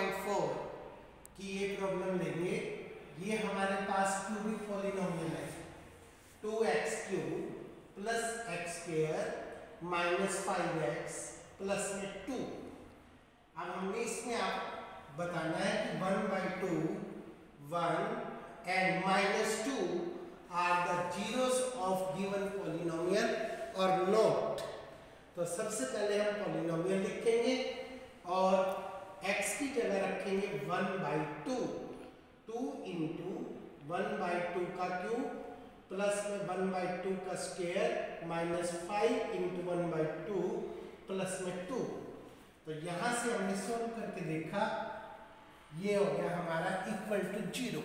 4.4 की ये प्रॉब्लम लेंगे, ये हमारे पास क्यूबिक पॉलिनोमियल है। Two x cube plus x square minus five x plus में टू अब हमने इसमें आप बताना है कि one by two one and minus two are the zeros of given polynomial और नोट तो सबसे पहले हम पॉलिनोमियल लिखेंगे और x की जगह रखेंगे one by two two into one by two का क्यूब प्लस में वन बाई टू का square minus five into one by two plus में टू। तो यहाँ से हमने सोल्व करके देखा, ये हो गया हमारा इक्वल टू ज़ीरो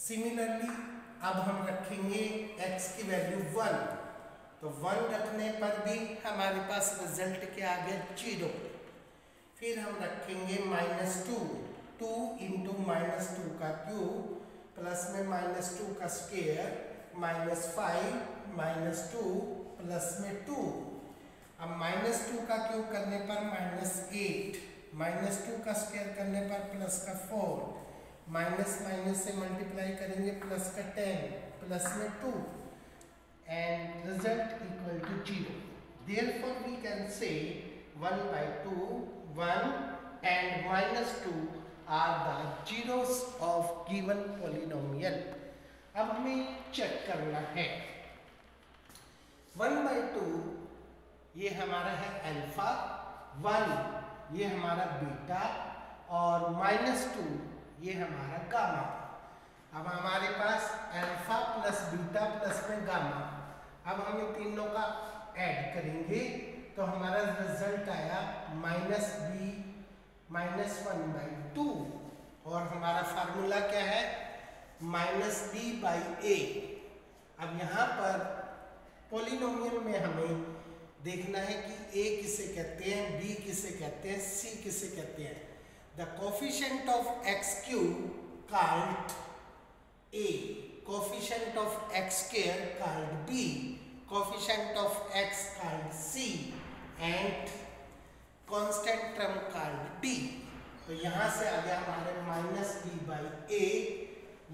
सिमिलरली अब हम रखेंगे x की वैल्यू वन तो वन रखने पर भी हमारे पास रिज़ल्ट क्या आ गया ज़ीरो फिर हम रखेंगे माइनस टू टू प्लस में माइनस टू का square minus five minus two plus में टू अब माइनस टू का क्यूब करने पर माइनस एट माइनस टू का स्केयर करने पर प्लस का फोर माइनस माइनस से मल्टीप्लाई करेंगे प्लस का टेन प्लस में two and result equal to 0. Therefore, we can say 1 by 2, 1 and minus 2 are the zeros of given polynomial. अब हमें चेक करना है। वन बाई टू ये हमारा है अल्फ़ा वन ये हमारा बीटा और माइनस टू ये हमारा गामा अब हमारे पास अल्फ़ा प्लस बीटा प्लस में गामा अब हम इन तीनों का ऐड करेंगे तो हमारा रिज़ल्ट आया minus b minus one by two. और हमारा फार्मूला क्या है? Minus b by a. अब यहाँ पर पोलिनोमियल में हमें देखना है कि ए किसे कहते हैं, बी किसे कहते हैं, सी किसे कहते हैं। The coefficient of x cubed a coefficient of x square called b, coefficient of x called c, and constant term called d. तो यहाँ से आ गया हमारे माइनस बी बाई ए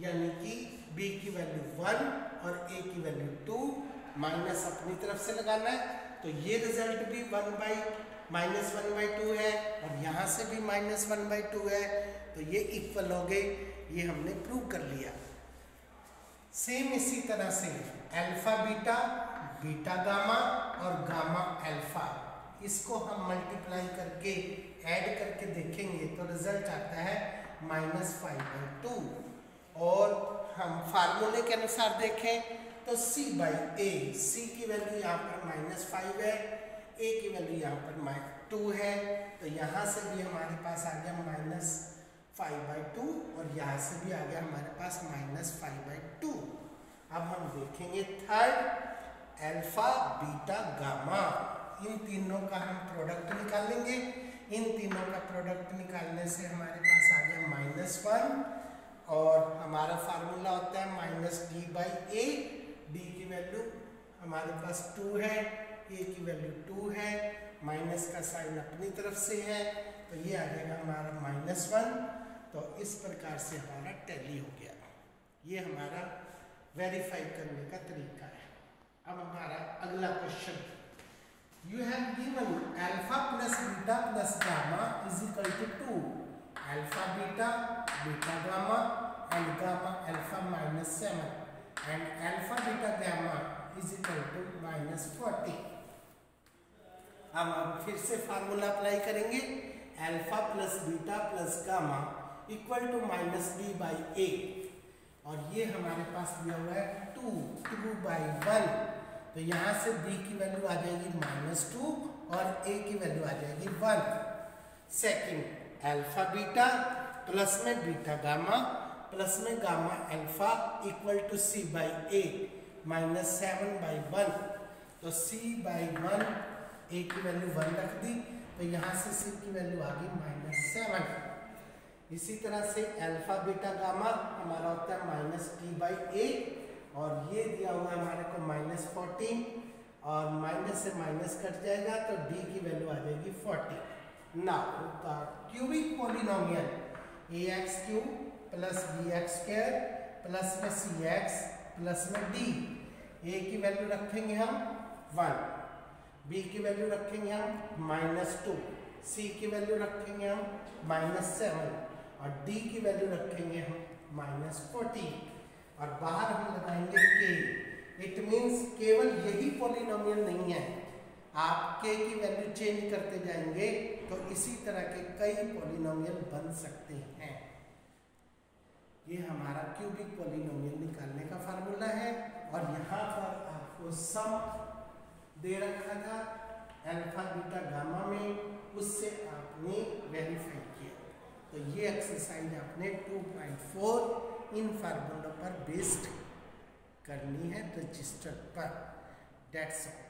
यानी कि b की वैल्यू वन और a की वैल्यू टू माइनस अपनी तरफ़ से लगाना है। तो ये रिज़ल्ट भी one by minus one by two है और यहाँ से भी माइनस वन बाई टू है। तो ये इक्वल हो गए, ये हमने प्रूव कर लिया। सेम इसी तरह से अल्फ़ा बीटा बीटा गामा और गामा अल्फ़ा इसको हम मल्टीप्लाई करके ऐड करके देखेंगे तो रिज़ल्ट आता है माइनस फाइव बाई टू और हम फार्मूले के अनुसार देखें तो c बाई ए सी की वैल्यू यहाँ पर माइनस फाइव है. ए की वैल्यू यहाँ पर माइनस टू है. तो यहाँ से भी हमारे पास आ गया माइनस फाइव बाई टू और यहाँ से भी आ गया हमारे पास माइनस फाइव बाई टू अब हम देखेंगे थर्ड एल्फा बीटा गामा इन तीनों का हम प्रोडक्ट निकालेंगे। इन तीनों का प्रोडक्ट निकालने से हमारे पास आ गया माइनस वन और हमारा फार्मूला होता है minus d by a d की वैल्यू हमारे पास टू है ए की वैल्यू टू है माइनस का साइन अपनी तरफ़ से है तो ये आ जाएगा हमारा माइनस वन तो इस प्रकार से हमारा टैली हो गया। ये हमारा वेरीफाई करने का तरीका है। अब हमारा अगला question you have given alpha plus beta plus gamma is equal to two alpha beta beta gamma and gamma alpha minus seven and alpha beta gamma is equal to minus forty अब हम फिर से formula apply करेंगे. Alpha plus beta plus gamma equal to minus b by a और ये हमारे पास दिया हुआ है टू टू बाई वन तो यहाँ से बी की वैल्यू आ जाएगी माइनस टू और ए की वैल्यू आ जाएगी one second alpha beta plus में बीटा गामा प्लस में gamma alpha equal to C by A minus seven by one तो सी बाई वन ए की वैल्यू वन रख दी तो यहाँ से सी की वैल्यू आ गई माइनस सेवन इसी तरह से अल्फ़ा बीटा गामा हमारा होता है माइनस टी बाई ए और ये दिया हुआ है हमारे को माइनस फोर्टीन और माइनस से माइनस कट जाएगा तो डी की वैल्यू आ जाएगी forty now, the cubic X ax plus B X square plus में सी एक्स प्लस में डी ए की वैल्यू रखेंगे हम वन बी की वैल्यू रखेंगे हम माइनस टू सी की वैल्यू रखेंगे हम माइनस सेवन और डी की वैल्यू रखेंगे हम माइनस फोर्टी और बाहर हम लगाएँगे के इट मीन्स केवल यही पॉलिनोमियल नहीं है। आप के की वैल्यू चेंज करते जाएँगे तो इसी तरह के कई पॉलिनोमियल बन सकते हैं। ये हमारा क्यूबिक पॉलिनोमियल निकालने का फार्मूला है, और यहाँ पर आपको सम दे रखा था अल्फ़ा बीटा गामा में, उससे आपने वेरीफाई किया। तो ये एक्सरसाइज आपने 2.4 इन फार्मूलों पर बेस्ड करनी है रजिस्टर पर। That's all